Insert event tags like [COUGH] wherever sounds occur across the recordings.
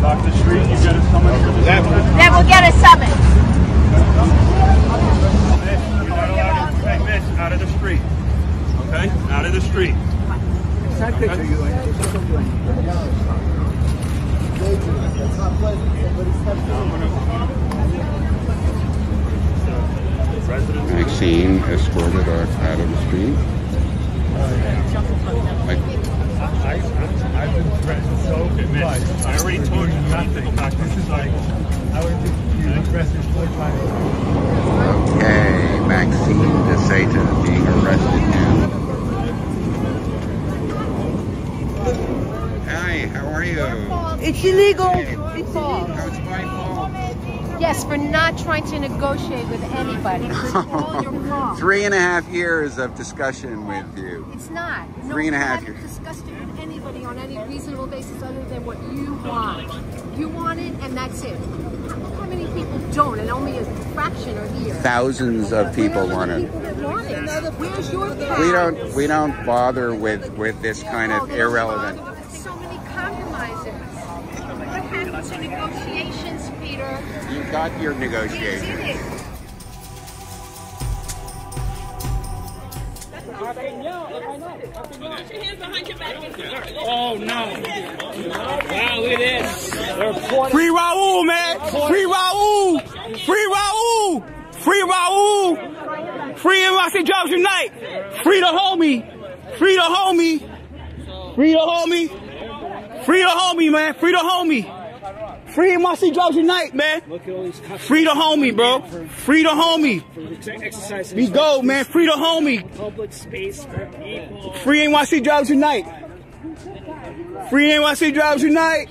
Dr. Street, you get a summons for this. Then we'll get a summons. You're not allowed to, hey, miss, out of the street. Okay? Out of the street. Residents. Maxine escorted her out of the street. Like, I, I, I've been threatened so much. I already told you you need to nothing. This is like. I would be arrested four times. okay, Maxine being arrested now. Hi, how are you? It's illegal. It's false. It's my fault. Yes, for not trying to negotiate with anybody. It's all your [LAUGHS] fault. Three and a half years of discussion with you. It's not. No, Three and a half years. discussed it with anybody on any reasonable basis other than what you want. You want it, and that's it. How many people don't, and only a fraction are here. Thousands of people want it. people want it? Where's your path? We don't we don't bother with with this kind of irrelevant. To negotiations, Peter? You got your We negotiation. did it. Oh no! Wow, look at this. Free Raul, man! Free Raul! Free Raul! Free Raul! Free NYC Jobs Unite! Free the homie! Free the homie! Free the homie! Free the homie, man! Free the homie! Free NYC Jobs Unite, man! Look at all these cops. Free the homie, bro! Free the homie! We go, man! Free the homie! Public space for people. Free NYC Jobs Unite! Free NYC Jobs Unite!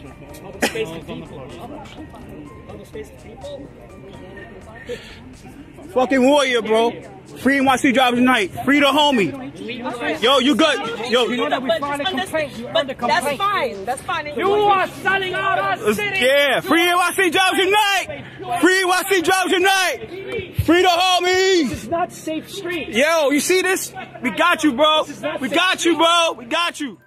[LAUGHS] Fucking warrior, bro. Free NYC Jobs Unite. Free the homie. Yo, you good? Yo, You know that we filed a complaint. You under That's complaint. fine. That's fine. You are selling out our city. yeah, free NYC Jobs Unite! Free NYC Jobs Unite! Free the homies! It's not safe streets. Yo, you see this? We got you, bro. We got you, bro. We got you.